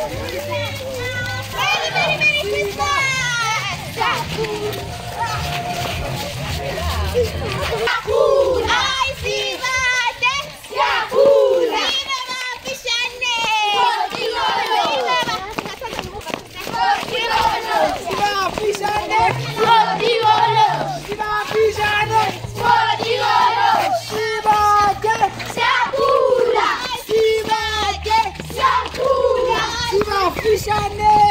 Ay, Di sana.